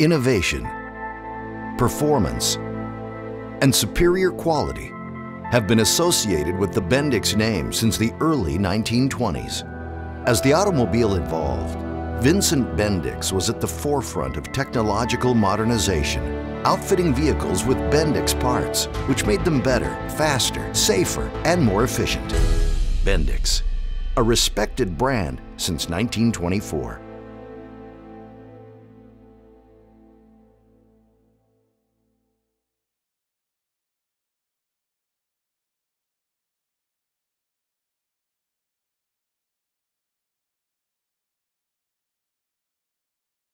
innovation, performance, and superior quality have been associated with the Bendix name since the early 1920s. As the automobile evolved, Vincent Bendix was at the forefront of technological modernization, outfitting vehicles with Bendix parts, which made them better, faster, safer, and more efficient. Bendix, a respected brand since 1924.